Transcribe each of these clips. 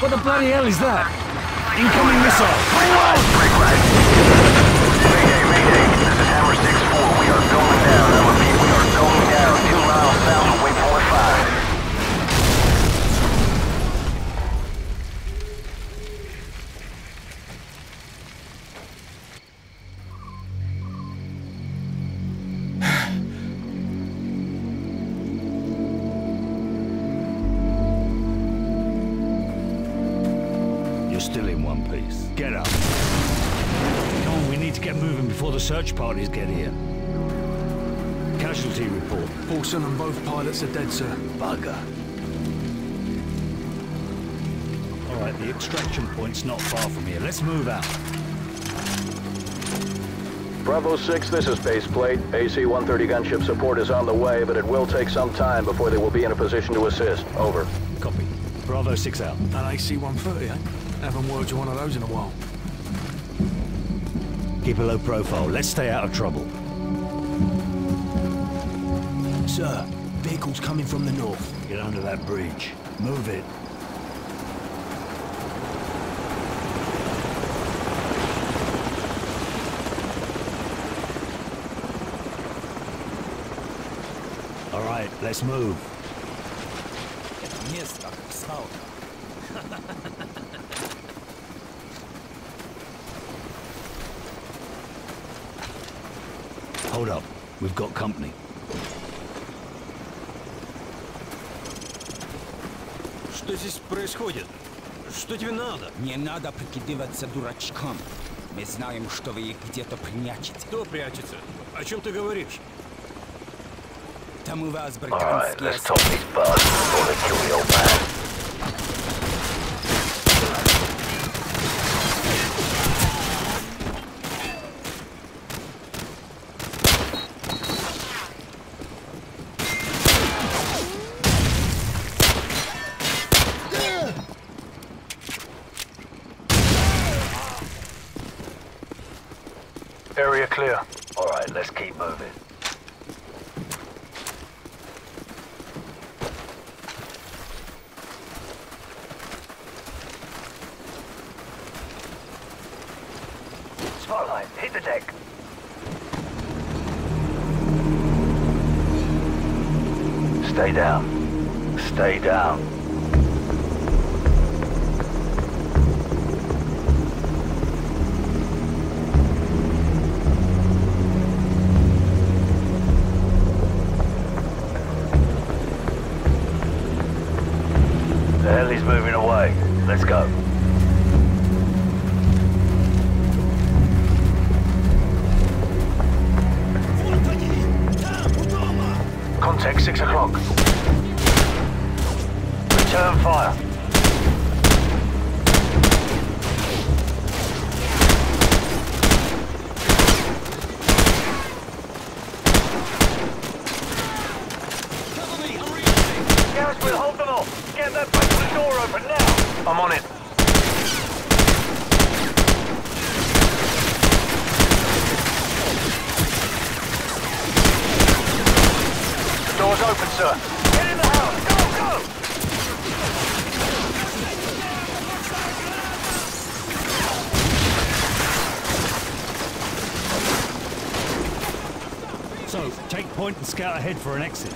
What the bloody hell is that? Incoming missile! Mayday, mayday. This is Hammer 6-4. We are going down. You're still in one piece. Get up. Come on, we need to get moving before the search parties get here. Casualty report. Paulson and both pilots are dead, sir. Bugger. All right, the extraction point's not far from here. Let's move out. Bravo 6, this is base plate. AC-130 gunship support is on the way, but it will take some time before they will be in a position to assist. Over. Copy. Bravo 6 out. An AC-130, eh? Haven't worked with one of those in a while. Keep a low profile. Let's stay out of trouble. Sir, vehicles coming from the north. Get under that bridge. Move it. All right, let's move. Место как свалка. Hold up. We've got company. Что здесь происходит? Что тебе надо? Не надо прикидываться дурачком. Мы знаем, что вы их где-то прячете. Кто прячется? О чем ты говоришь? Там у вас Alright, британские let's talk these bugs before they kill the old man. Hit the deck. Stay down. Stay down. The hell is moving away. Let's go. Contact 6 o'clock. Return fire. Garrett, we'll hold them off. Get that basement door open now. I'm on it. Door's open, sir. Get in the house. Go, go. So, take point and scout ahead for an exit.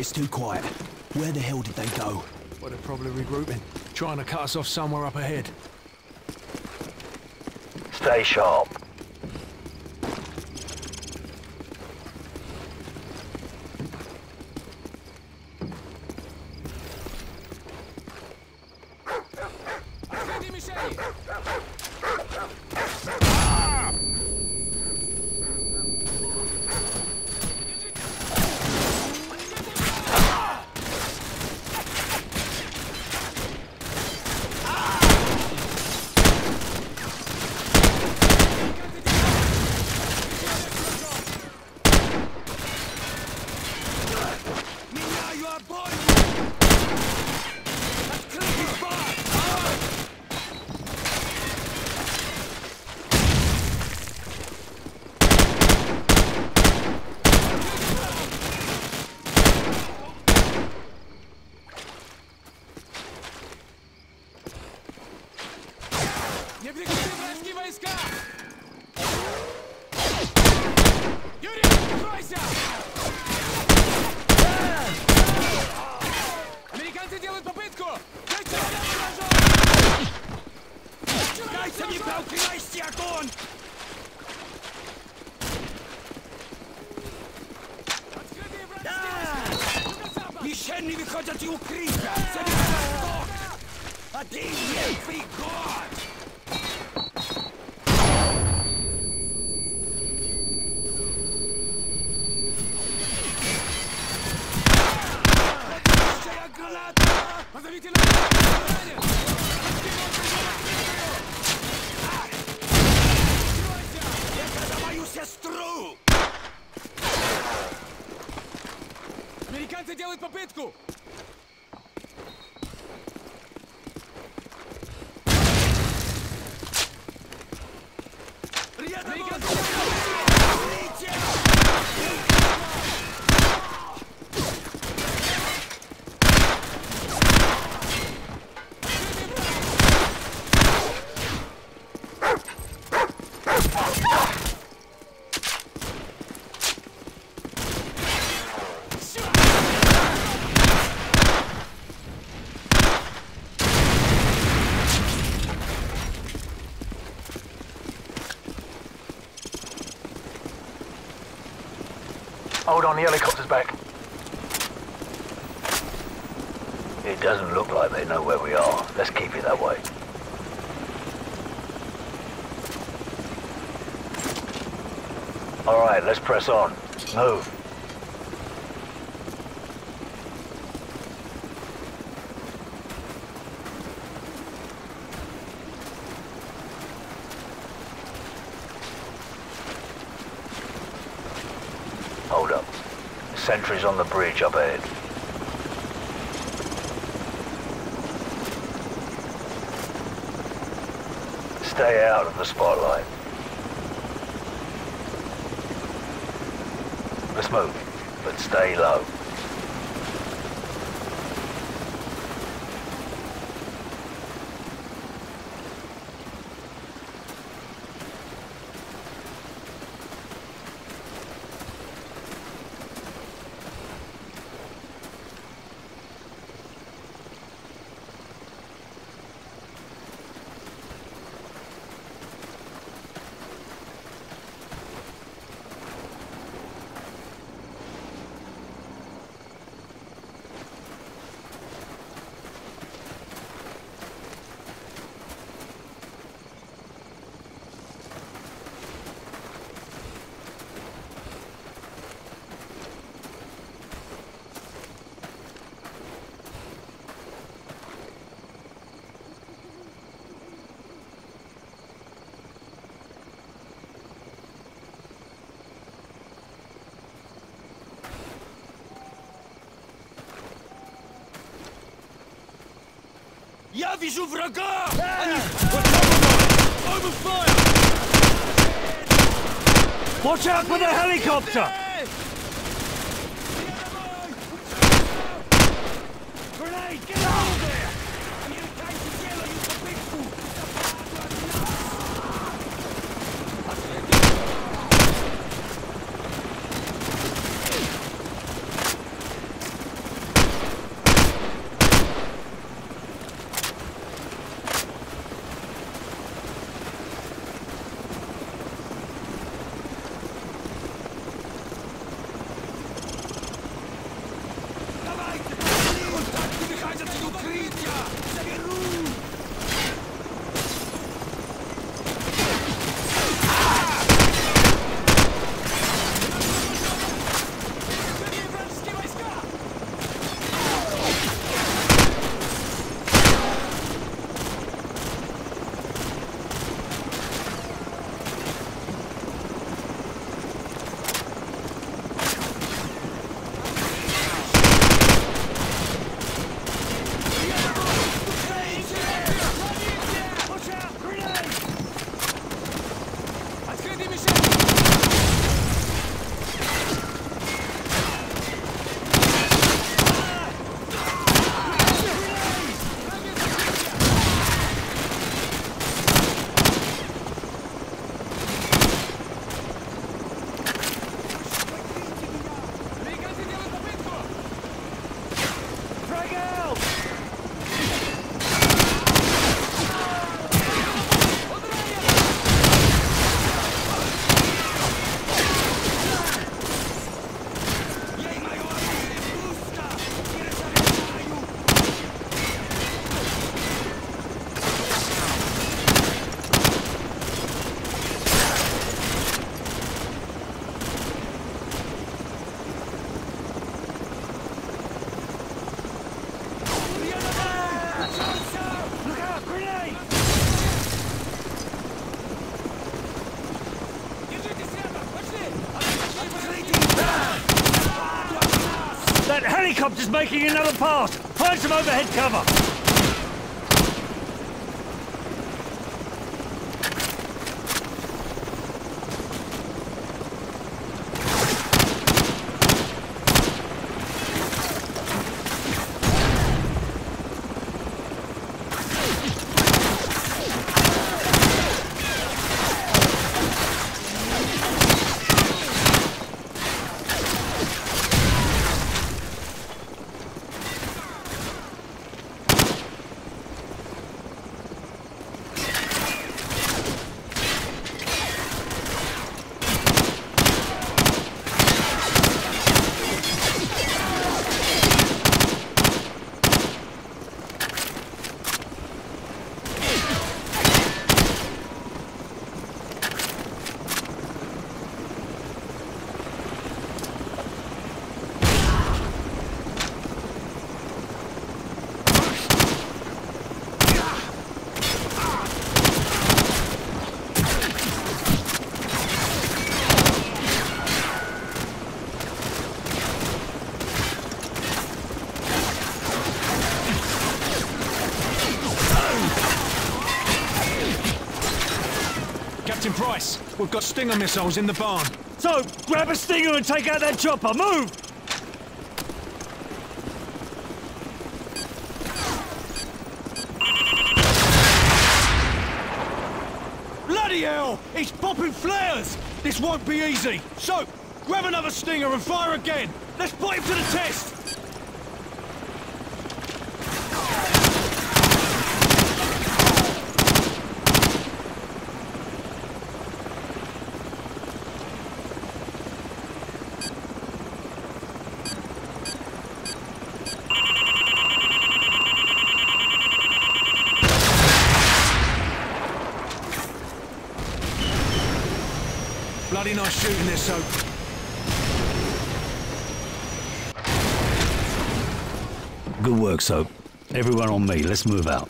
It's too quiet. Where the hell did they go? Well, they're probably regrouping. Trying to cut us off somewhere up ahead. Stay sharp. Вони виходять і укриття! Це не восток! Один є пригод! Позовите на... Откройте! Я за мою сестру! Американцы делают попытку! Hold on, the helicopter's back. It doesn't look like they know where we are. Let's keep it that way. Alright, let's press on. Move. Hold up. Sentries on the bridge up ahead. Stay out of the spotlight. Move, but stay low. Я вижу врага! Они... Watch out for the helicopter! Helicopter's making another pass! Find some overhead cover! We've got Stinger missiles in the barn. So, grab a stinger and take out that chopper! Move! Bloody hell! It's popping flares! This won't be easy. So, grab another Stinger and fire again. Let's put him to the test. Bloody nice shooting this, so Good work, Soap. Everyone on me, let's move out.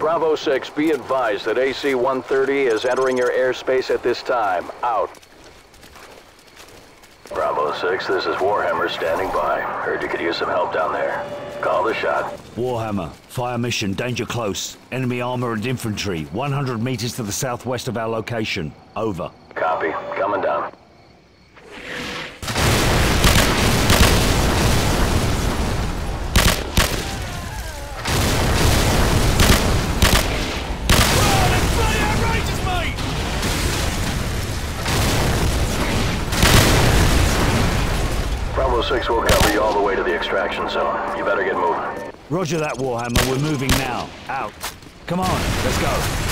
Bravo 6, be advised that AC-130 is entering your airspace at this time. Out. Bravo 6, this is Warhammer standing by. Heard you could use some help down there. Call the shot. Warhammer, fire mission, danger close. Enemy armor and infantry, 100 meters to the southwest of our location. Over. Copy. Coming down. 6 will cover you all the way to the extraction zone. You better get moving. Roger that, Warhammer. We're moving now. Out. Come on, let's go.